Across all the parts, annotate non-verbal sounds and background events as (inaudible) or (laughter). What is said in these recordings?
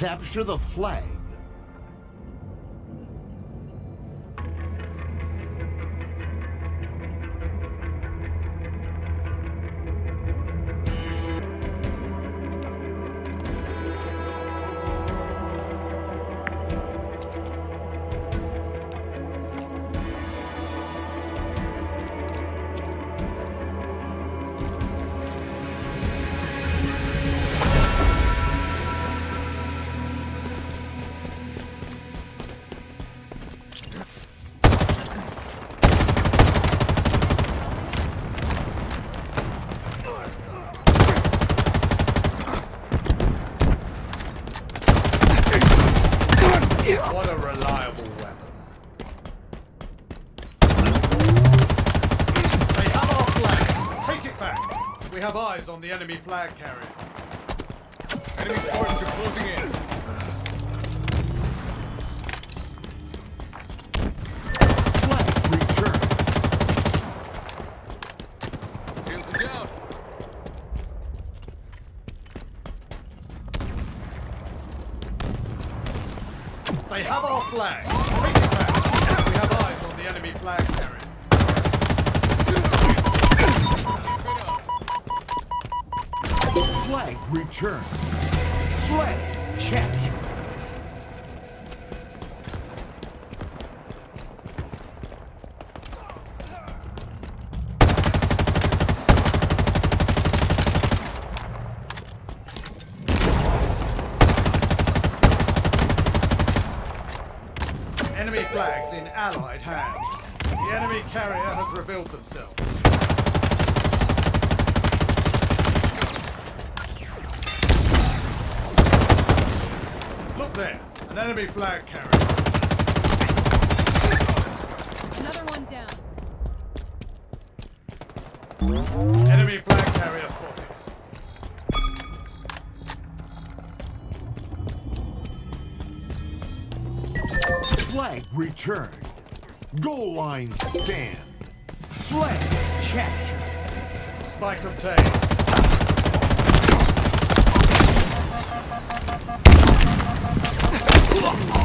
Capture the flag. Enemy flag carrier. Enemy Spartans are closing in. Flags in Allied hands. The enemy carrier has revealed themselves. Look there, an enemy flag carrier. Another one down. Enemy flag carrier returned. Goal line stand. Flag captured. Spike obtained. Down (laughs)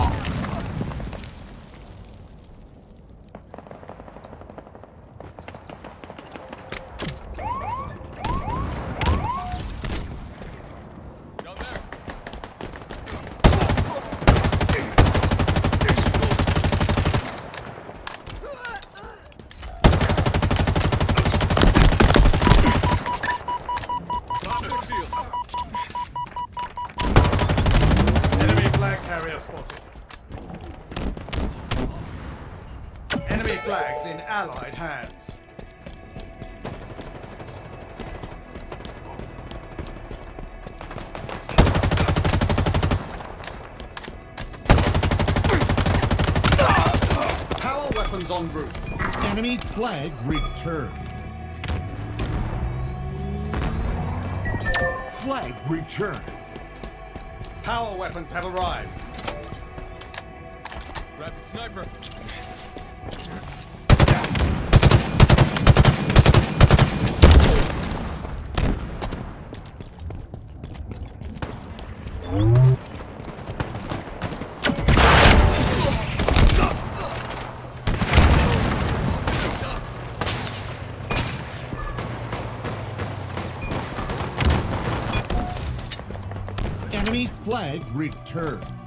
flag returned. Flag returned. Power weapons have arrived. Grab the sniper. Flag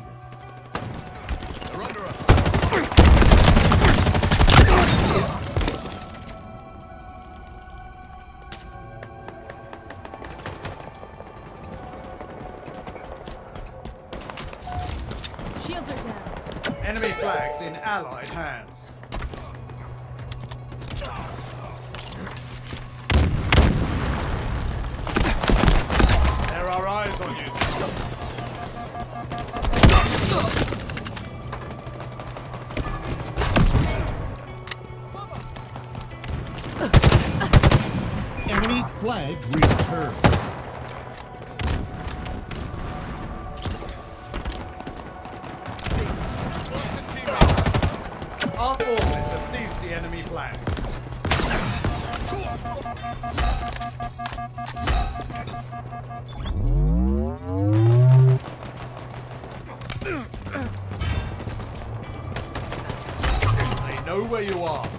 the enemy flag. They know where you are.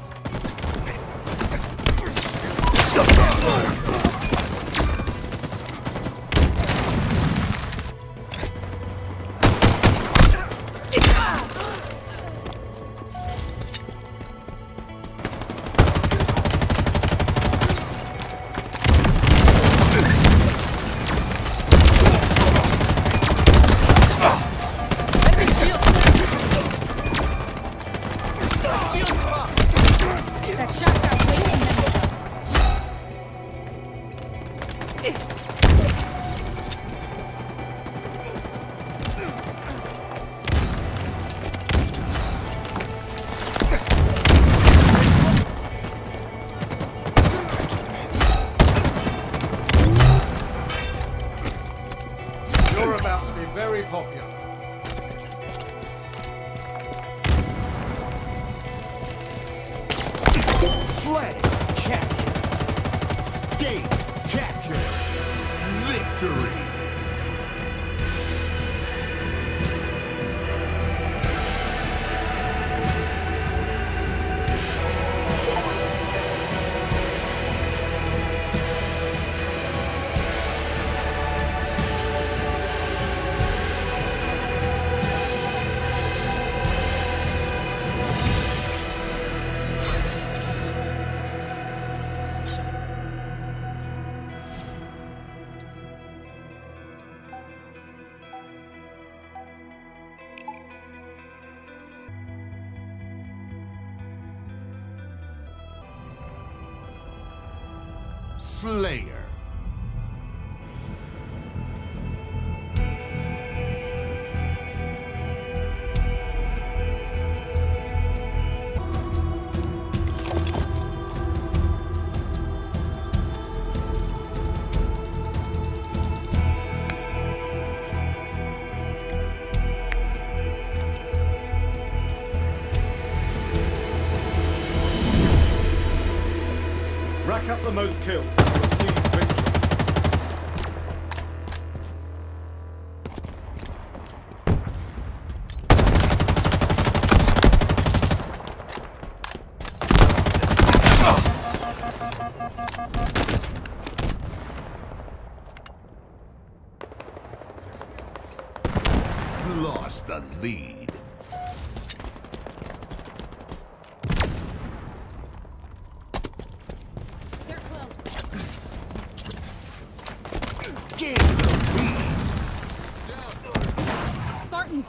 Slayer.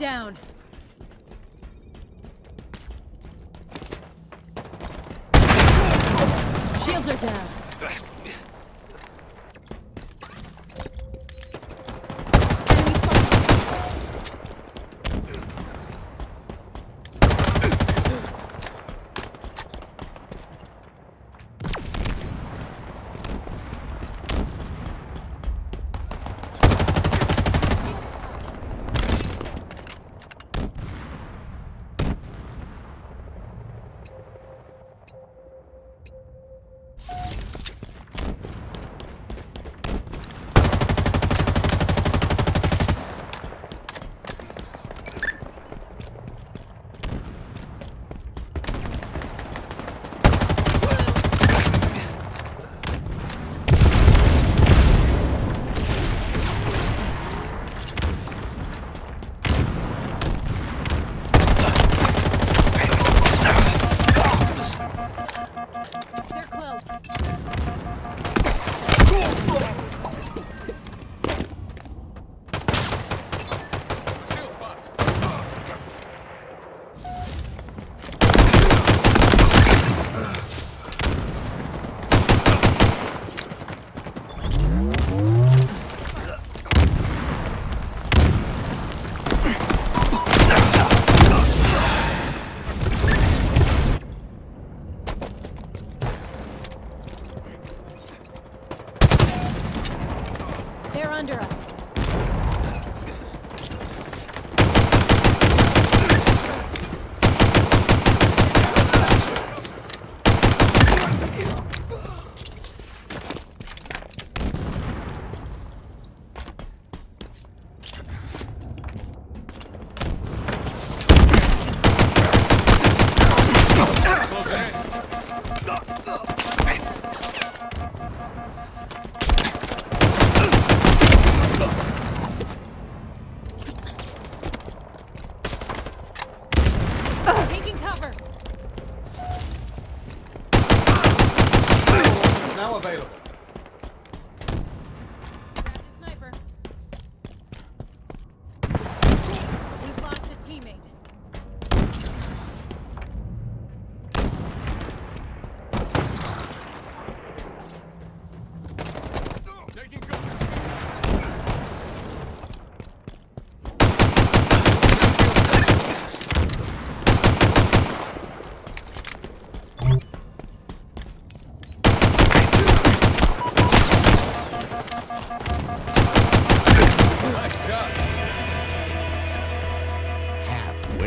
Down. Shields are down.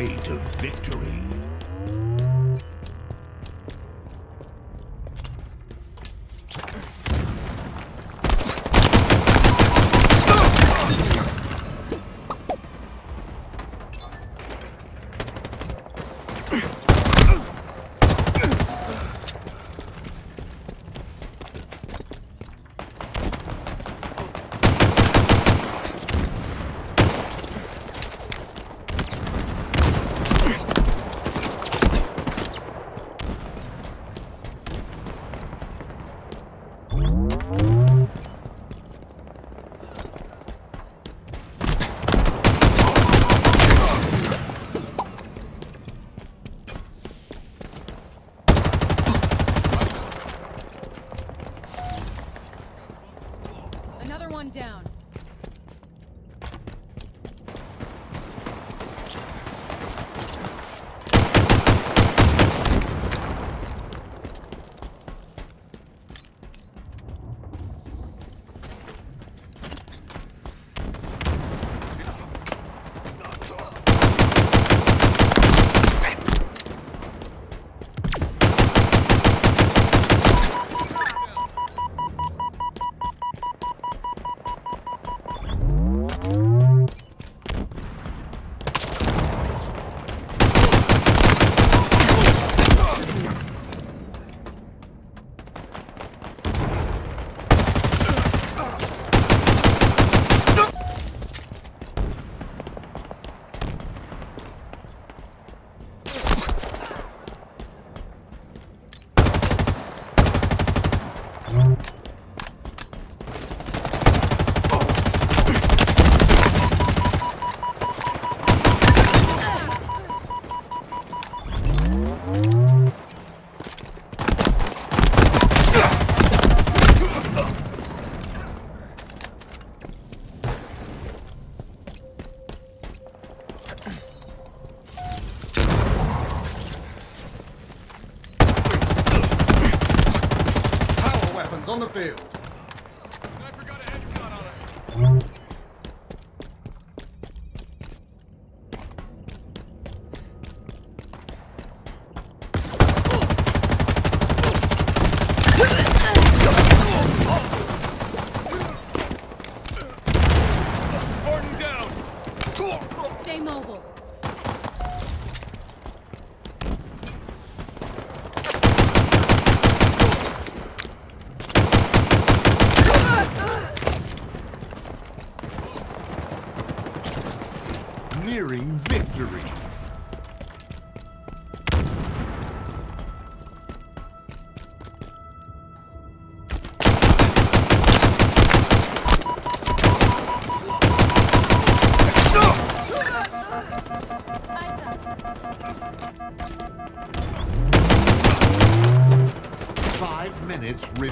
Halfway to victory.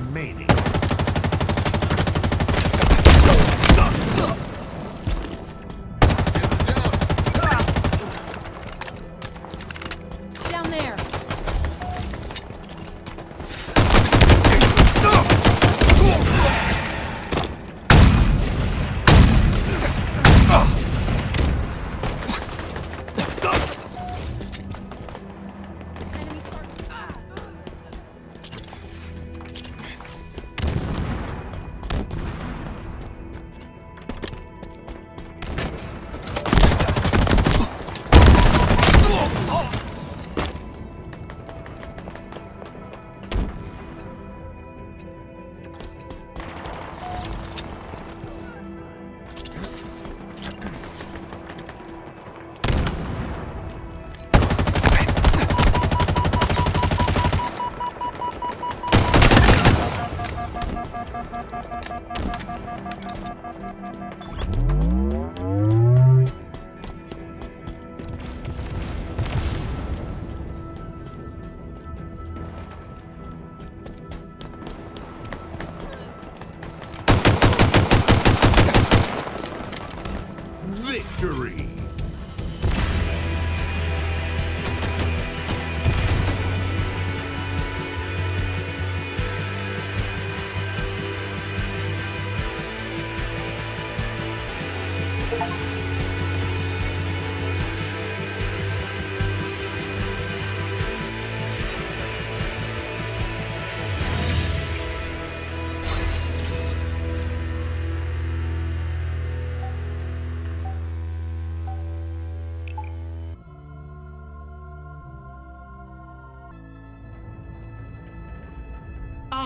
Minutes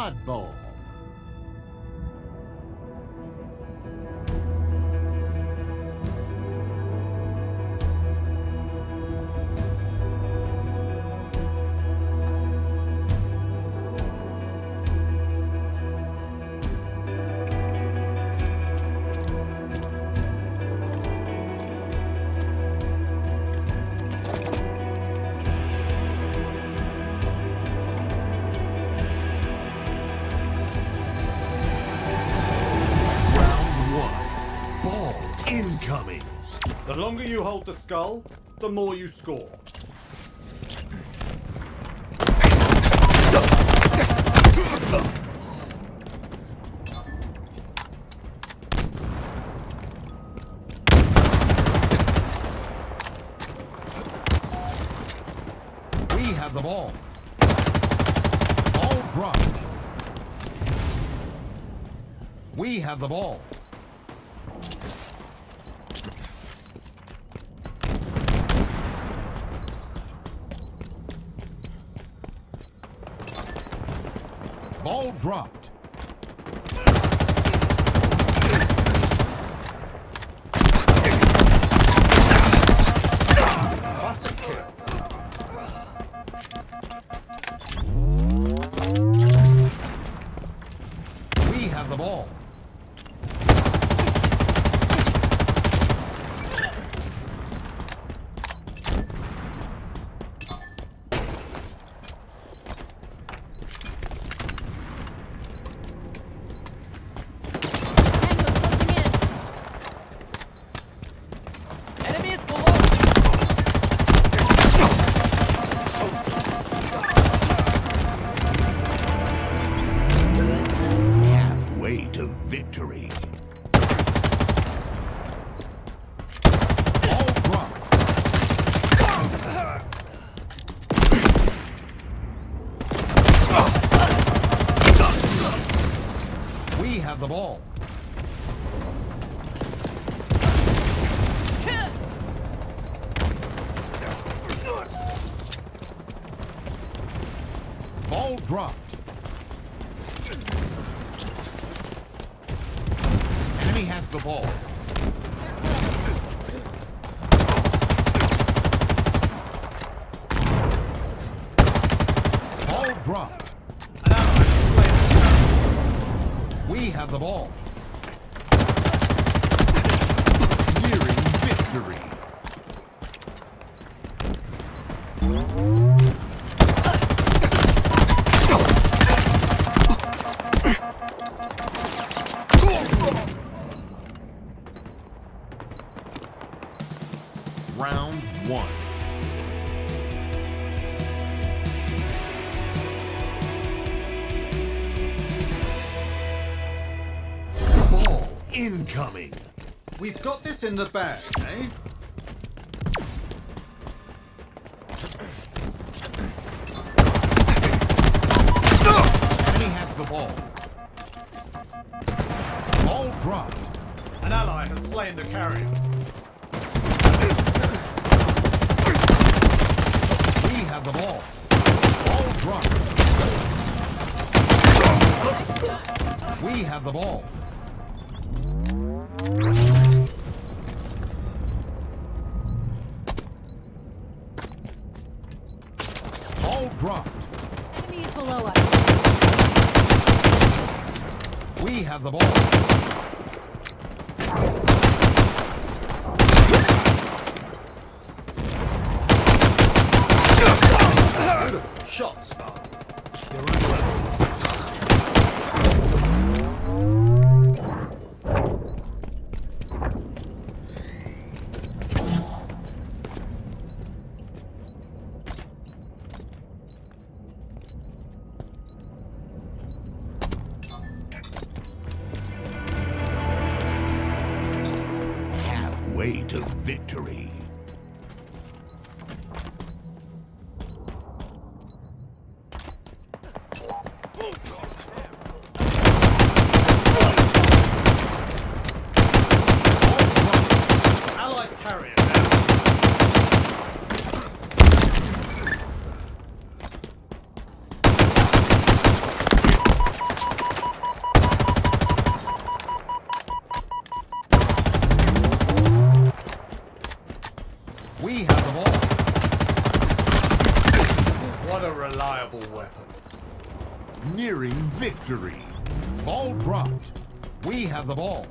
oddball. longer you hold the skull, the more you score. We have the all. All right. We have the ball. drop. in the bag, eh? We have the ball. shots weapon. Nearing victory. Ball dropped. We have the. Ball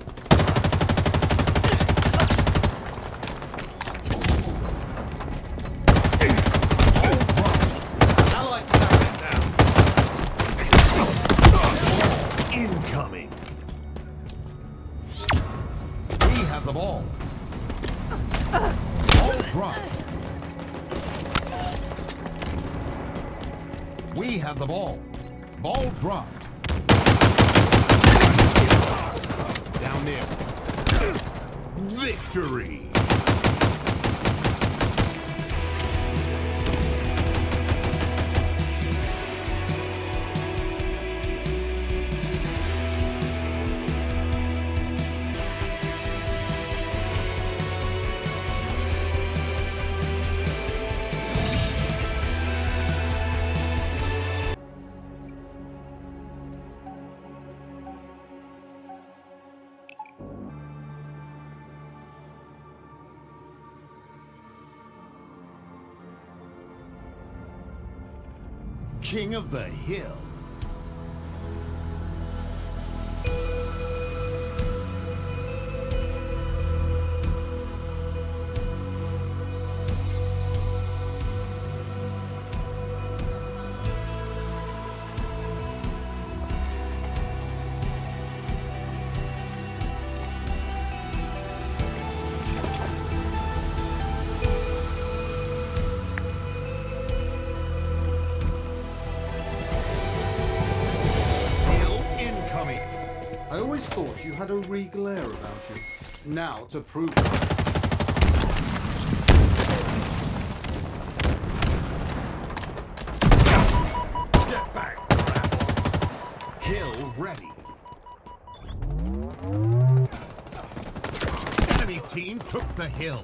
King of the Hill. Regal about you. Now to prove it. Get back, rat. Hill ready. Enemy team took the. Hill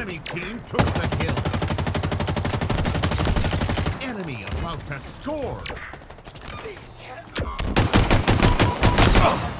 Enemy team took the hill. Enemy about to score. Enemy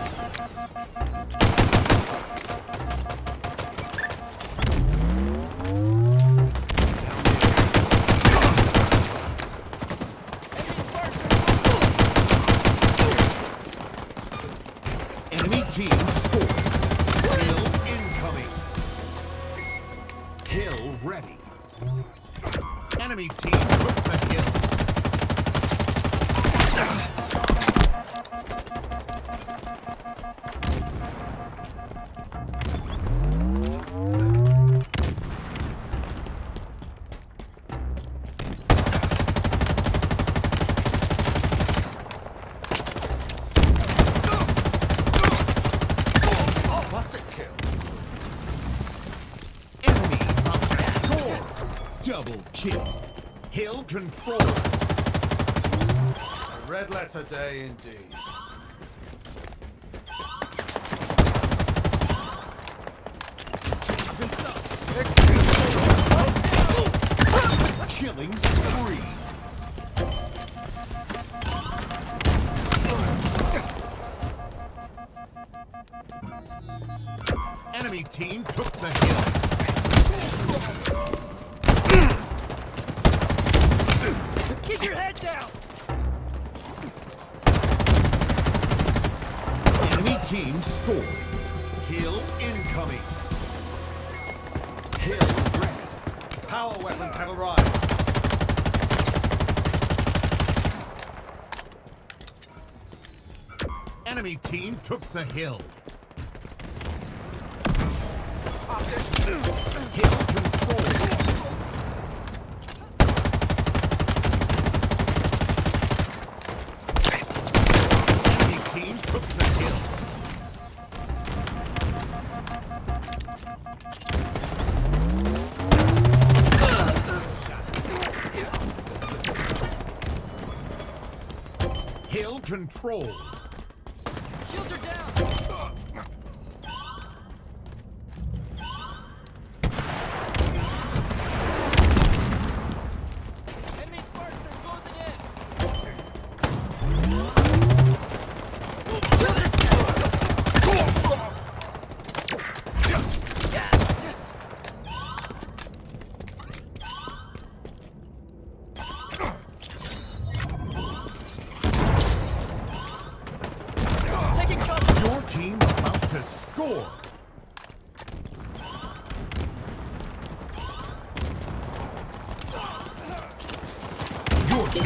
Double kill. Hill control. A red letter day indeed. Killing spree. Enemy team took the hill. Keep your head down! Enemy team scored. Hill incoming. Hill ready. Power weapons have arrived. Enemy team took the hill. Hill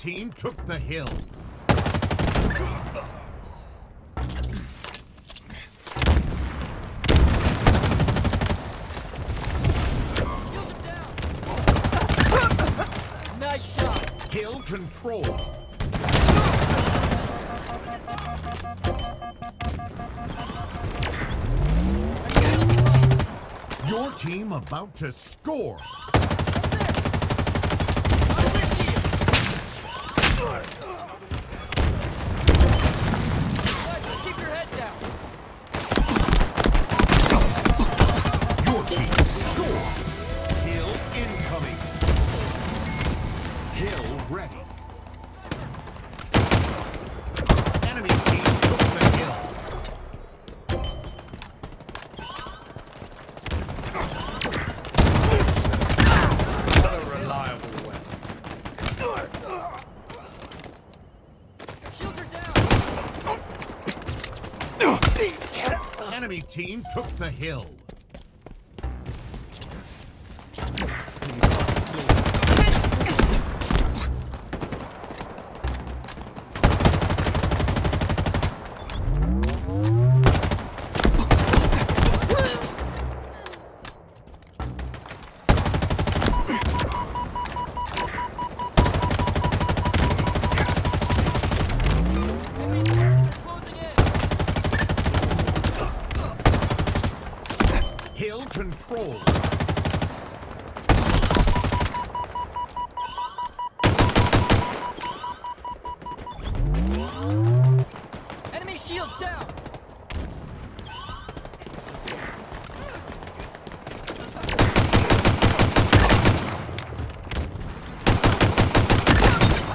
team took the hill. nice shot. Kill control. Your team about to score. Alert! took the hill. roll. Enemy shields down.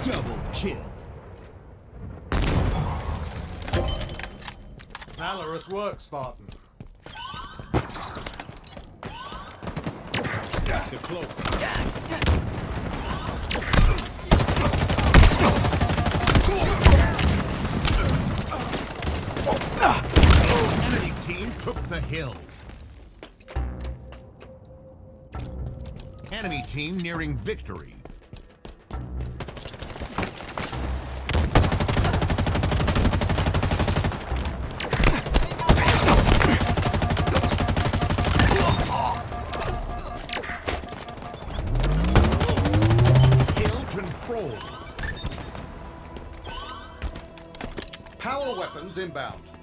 Double kill. Valorous work, Spartan. Hill. Enemy team nearing victory. Power weapons inbound.